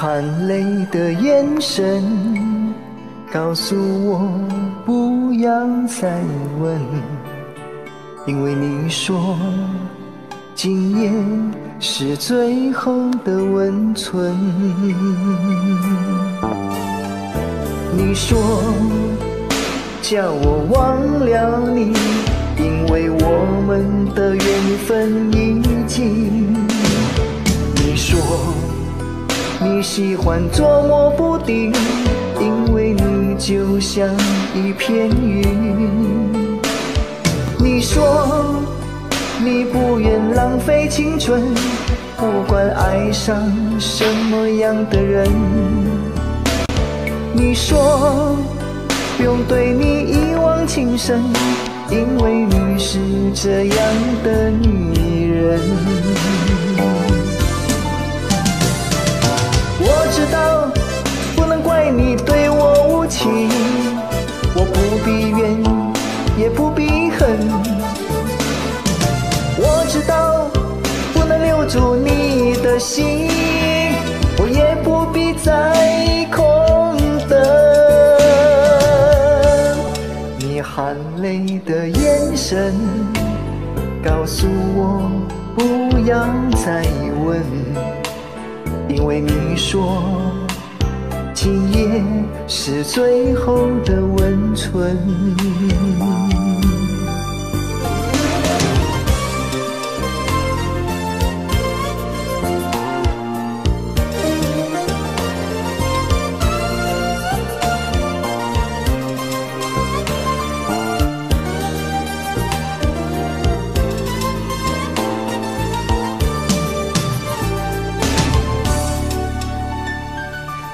含泪的眼神，告诉我不要再问，因为你说今夜是最后的温存。你说叫我忘了你，因为我们的缘分已尽。你说。你喜欢捉摸不定，因为你就像一片云。你说你不愿浪费青春，不管爱上什么样的人。你说不用对你一往情深，因为你是这样的女人。我知道不能怪你对我无情，我不必怨，也不必恨。我知道不能留住你的心，我也不必再空等。你含泪的眼神告诉我不要再问。因为你说今夜是最后的温存。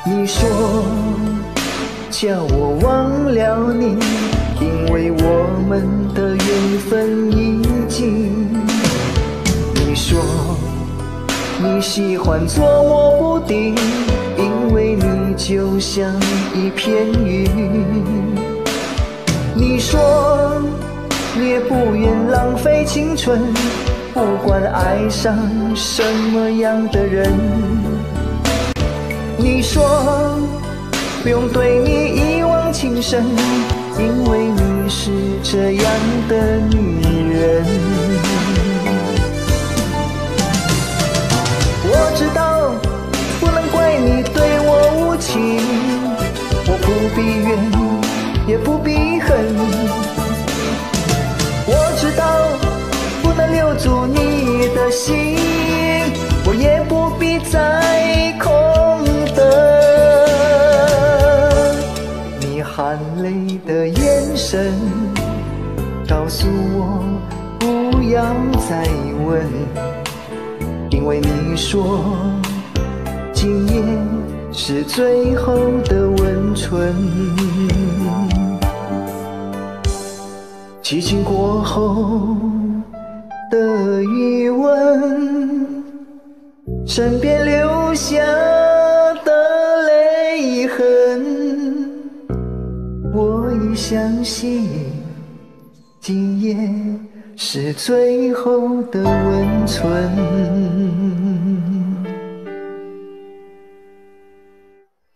你说叫我忘了你，因为我们的缘分已尽。你说你喜欢捉摸不定，因为你就像一片云。你说你也不愿浪费青春，不管爱上什么样的人。你说不用对你一往情深，因为你是这样的女人。我知道不能怪你对我无情，我不必怨，也不必恨。我知道不能留住你的心，我也不必再含泪的眼神告诉我不要再问，因为你说今夜是最后的温存。激情过后的余温，身边留下相信，今夜是最后的温存，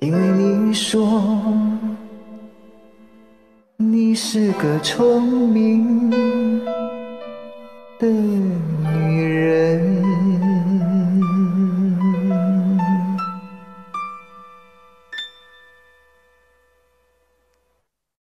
因为你说你是个聪明的人。